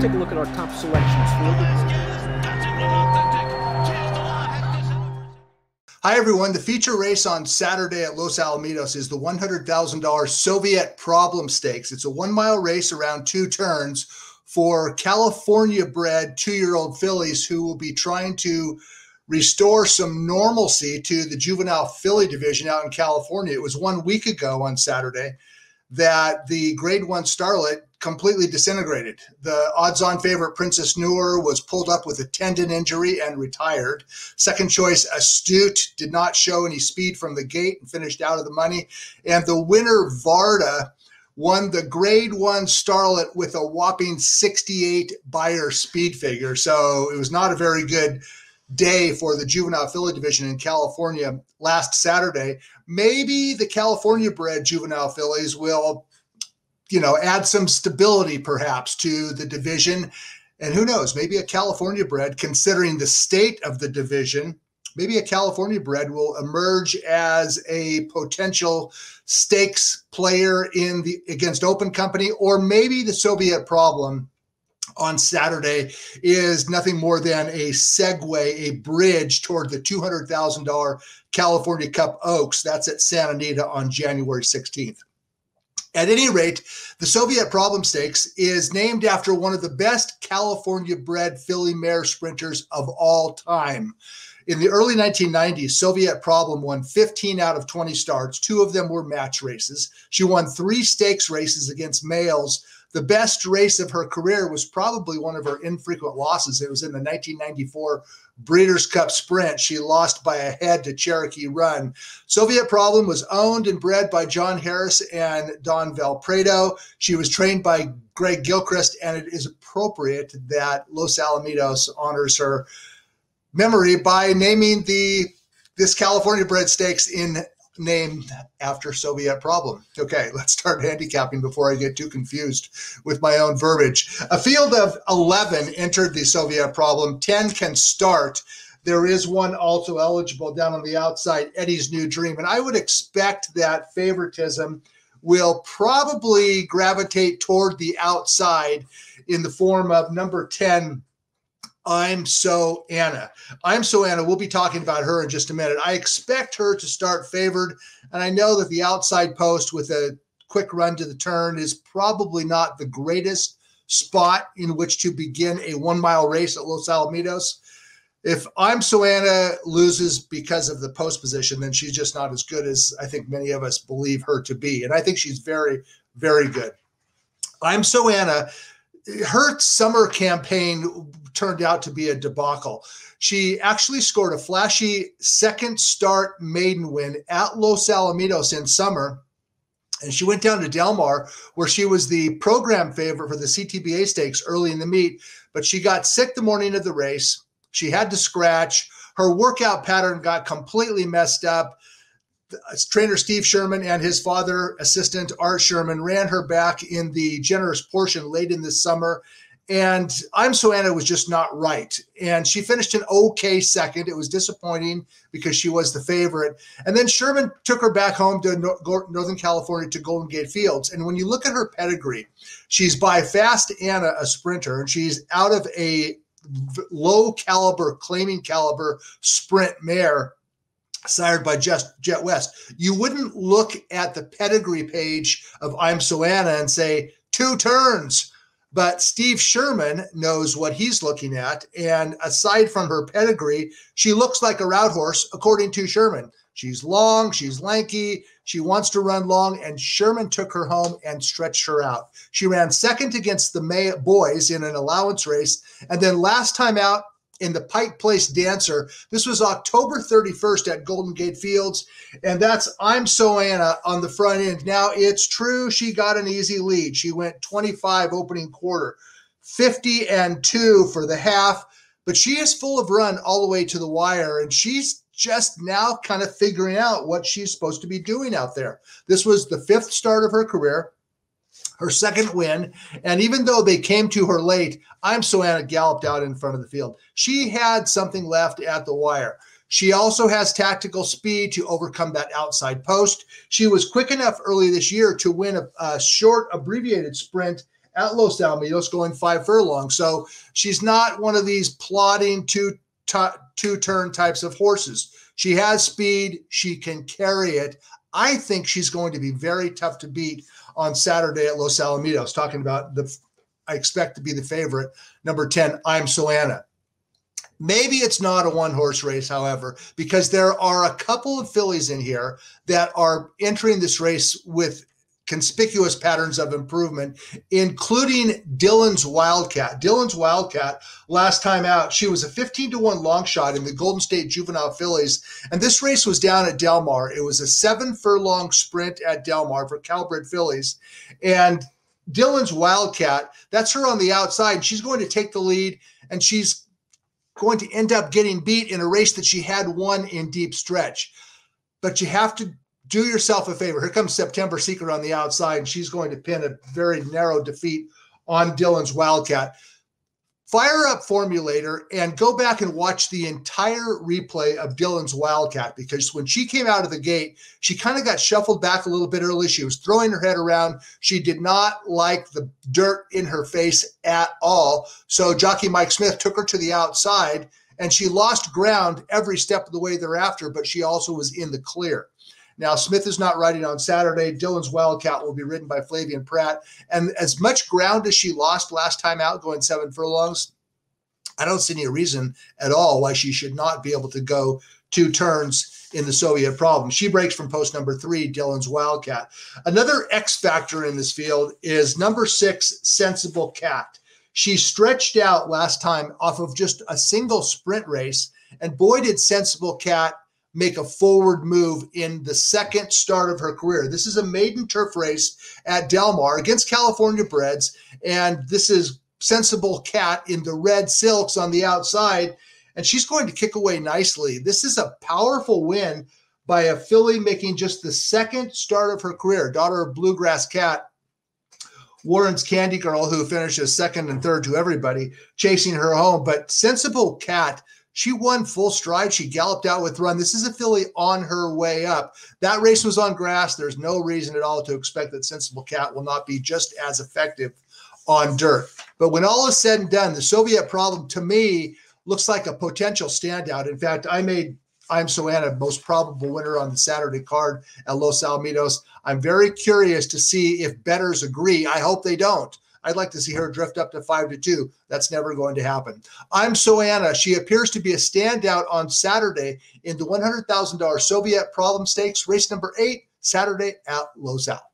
Take a look at our top selections. Hi, everyone. The feature race on Saturday at Los Alamitos is the $100,000 Soviet Problem Stakes. It's a one mile race around two turns for California bred two year old fillies who will be trying to restore some normalcy to the juvenile filly division out in California. It was one week ago on Saturday that the grade one starlet completely disintegrated. The odds on favorite Princess Noor was pulled up with a tendon injury and retired. Second choice Astute did not show any speed from the gate and finished out of the money. And the winner Varda won the grade one starlet with a whopping 68 Beyer speed figure. So it was not a very good day for the juvenile filly division in California last Saturday. Maybe the California bred juvenile fillies will, you know, add some stability perhaps to the division. And who knows, maybe a California bred, considering the state of the division, maybe a California bred will emerge as a potential stakes player in the against open company, or maybe the Soviet problem on Saturday is nothing more than a segue, a bridge toward the $200,000 California Cup Oaks. That's at Santa Anita on January 16th. At any rate, the Soviet Problem Stakes is named after one of the best California bred filly mare sprinters of all time. In the early 1990s, Soviet Problem won 15 out of 20 starts. Two of them were match races. She won three stakes races against males. The best race of her career was probably one of her infrequent losses. It was in the 1994 Breeders' Cup Sprint. She lost by a head to Cherokee Run. Soviet Problem was owned and bred by John Harris and Don Valpredo. She was trained by Greg Gilchrist, and it is appropriate that Los Alamitos honors her memory by naming the this California bred stakes in name after Soviet problem. Okay, let's start handicapping before I get too confused with my own verbiage. A field of 11 entered the Soviet problem. 10 can start. There is one also eligible down on the outside, Eddie's New Dream. And I would expect that favoritism will probably gravitate toward the outside in the form of number 10, I'm So Anna. I'm So Anna. We'll be talking about her in just a minute. I expect her to start favored, and I know that the outside post with a quick run to the turn is probably not the greatest spot in which to begin a one mile race at Los Alamitos. If I'm So Anna loses because of the post position, then she's just not as good as I think many of us believe her to be. And I think she's very, very good. I'm So Anna her summer campaign turned out to be a debacle. She actually scored a flashy second start maiden win at Los Alamitos in summer. And she went down to Del Mar, where she was the program favorite for the CTBA stakes early in the meet. But she got sick the morning of the race. She had to scratch. Her workout pattern got completely messed up Uh, trainer Steve Sherman and his father, assistant Art Sherman, ran her back in the generous portion late in the summer. And I'm So Anna was just not right. And she finished an okay second. It was disappointing because she was the favorite. And then Sherman took her back home to Northern California to Golden Gate Fields. And when you look at her pedigree, she's by Fast Anna, a sprinter, and she's out of a low caliber, claiming caliber sprint mare sired by just Jet West. You wouldn't look at the pedigree page of I'm So Anna and say two turns, but Steve Sherman knows what he's looking at. And aside from her pedigree, she looks like a route horse, according to Sherman. She's long, she's lanky, she wants to run long, and Sherman took her home and stretched her out. She ran second against the May boys in an allowance race, and then last time out, in the Pike Place Dancer. This was October 31st at Golden Gate Fields, and that's I'm So Anna on the front end. Now it's true she got an easy lead. She went 25 opening quarter, 50 and 2 for the half, but she is full of run all the way to the wire, and she's just now kind of figuring out what she's supposed to be doing out there. This was the fifth start of her career her second win. And even though they came to her late, I'm so Anna galloped out in front of the field. She had something left at the wire. She also has tactical speed to overcome that outside post. She was quick enough early this year to win a, a short, abbreviated sprint at Los Alamitos going five furlongs. So she's not one of these plodding two, t- two turn types of horses. She has speed, she can carry it. I think she's going to be very tough to beat on Saturday at Los Alamitos. Talking about the, I expect to be the favorite, number 10, I'm So Anna. Maybe it's not a one horse race, however, because there are a couple of fillies in here that are entering this race with conspicuous patterns of improvement, including Dylan's Wildcat. Dylan's Wildcat, last time out, she was a 15 to 1 long shot in the Golden State Juvenile Fillies. And this race was down at Del Mar. It was a seven furlong sprint at Del Mar for Calbred Fillies. And Dylan's Wildcat, that's her on the outside. She's going to take the lead and she's going to end up getting beat in a race that she had won in deep stretch. But you have to do yourself a favor. Here comes September Secret on the outside, and she's going to pin a very narrow defeat on Dylan's Wildcat. Fire up Formulator and go back and watch the entire replay of Dylan's Wildcat because when she came out of the gate, she kind of got shuffled back a little bit early. She was throwing her head around. She did not like the dirt in her face at all. So jockey Mike Smith took her to the outside and she lost ground every step of the way thereafter, but she also was in the clear. Now, Smith is not riding on Saturday. Dylan's Wildcat will be ridden by Flavien Prat. And as much ground as she lost last time out, going seven furlongs, I don't see any reason at all why she should not be able to go two turns in the Soviet problem. She breaks from post number three, Dylan's Wildcat. Another X factor in this field is number six, Sensible Cat. She stretched out last time off of just a single sprint race, and boy, did Sensible Cat make a forward move in the second start of her career. This is a maiden turf race at Del Mar against California Breds, and this is sensible cat in the red silks on the outside, and she's going to kick away nicely. This is a powerful win by a filly making just the second start of her career, daughter of Bluegrass Cat. Warren's Candy Girl, who finishes second and third to everybody, chasing her home. But Sensible Cat she won full stride. She galloped out with run. This is a filly on her way up. That race was on grass. There's no reason at all to expect that Sensible Cat will not be just as effective on dirt. But when all is said and done, the Soviet problem to me looks like a potential standout. In fact, I made I'm So Anna most probable winner on the Saturday card at Los Alamitos. I'm very curious to see if bettors agree. I hope they don't. I'd like to see her drift up to five to two. That's never going to happen. I'm So Anna. She appears to be a standout on Saturday in the $100,000 Soviet Problem Stakes, race number eight, Saturday at Los Al.